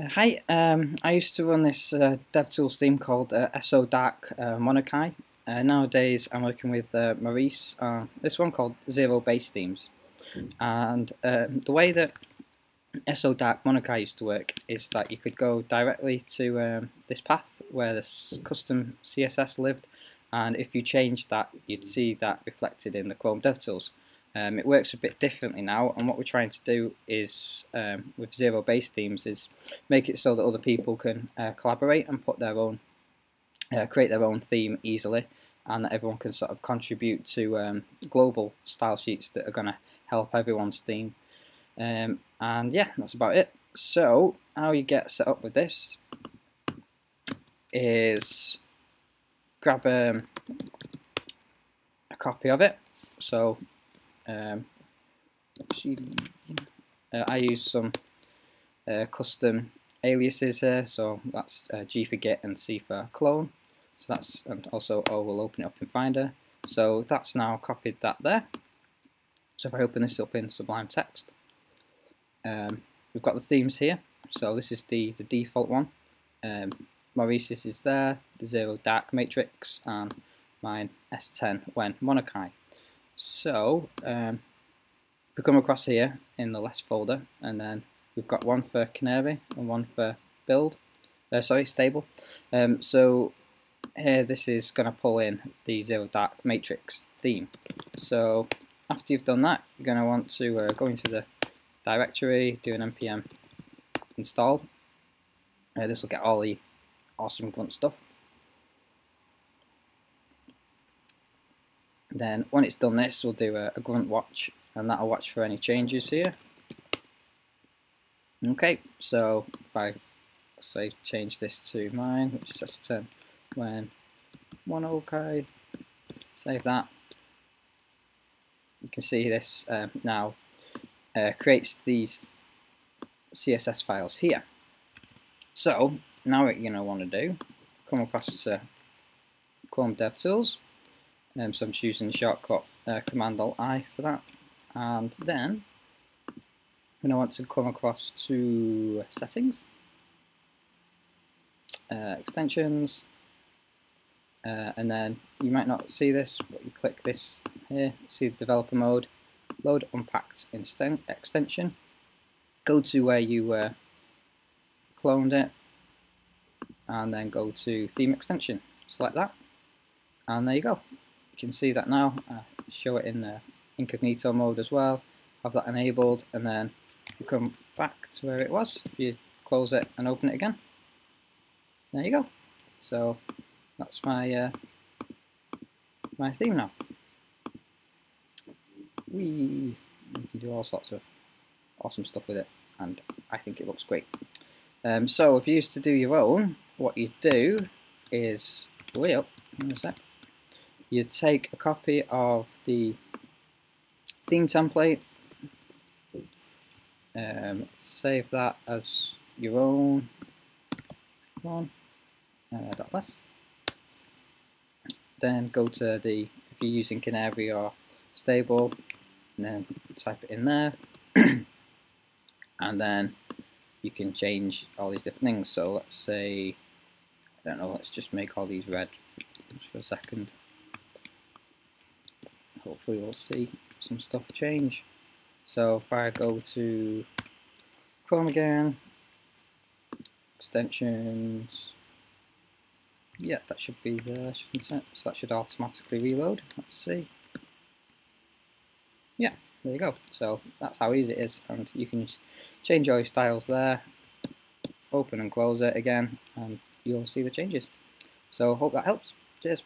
Uh, hi, um, I used to run this uh, DevTools theme called uh, SO Dark uh, Monokai. Uh, nowadays I'm working with uh, Maurice, this one called Zero Base Themes. And um, the way that SO Dark Monokai used to work is that you could go directly to um, this path where this custom CSS lived and if you changed that you'd see that reflected in the Chrome DevTools. Um, it works a bit differently now and what we're trying to do is um, with zero base themes is make it so that other people can uh, collaborate and put their own uh, create their own theme easily and that everyone can sort of contribute to um, global style sheets that are going to help everyone's theme. Um, and yeah that's about it. So how you get set up with this is grab um, a copy of it. So um, uh, I use some uh, custom aliases here, so that's uh, G for Git and C for clone. So that's and also O will open it up in Finder. So that's now copied that there. So if I open this up in Sublime Text, um, we've got the themes here. So this is the, the default one. Um, Maurice's is there, the Zero Dark Matrix, and mine S10 when Monokai. So um, we come across here in the less folder and then we've got one for Canary and one for build, uh, sorry, stable. Um, so here this is going to pull in the Zero Dark Matrix theme. So after you've done that, you're going to want to uh, go into the directory, do an npm install. Uh, this will get all the awesome grunt stuff. Then when it's done this, we'll do a, a grunt watch and that'll watch for any changes here. Okay, so if I say change this to mine, which is just 10 when one okay, save that. You can see this um, now uh, creates these CSS files here. So now what you're going to want to do, come across uh, Chrome DevTools, um, so I'm choosing the shortcut uh, Command Alt I for that. And then when I want to come across to settings, uh, extensions, uh, and then you might not see this, but you click this here, see the developer mode, load unpacked extension, go to where you uh, cloned it, and then go to theme extension, select that, and there you go can see that now. Uh, show it in the incognito mode as well. Have that enabled and then you come back to where it was. You close it and open it again. There you go. So that's my uh, my theme now. We you can do all sorts of awesome stuff with it and I think it looks great. Um, so if you used to do your own, what you do is way up, you take a copy of the theme template, um, save that as your own one, uh, less. Then go to the, if you're using Canary or Stable, and then type it in there, and then you can change all these different things. So let's say, I don't know, let's just make all these red for a second hopefully we'll see some stuff change. So if I go to Chrome again, extensions, yeah, that should be there, So that should automatically reload. Let's see. Yeah, there you go. So that's how easy it is, and you can change all your styles there, open and close it again, and you'll see the changes. So hope that helps. Cheers.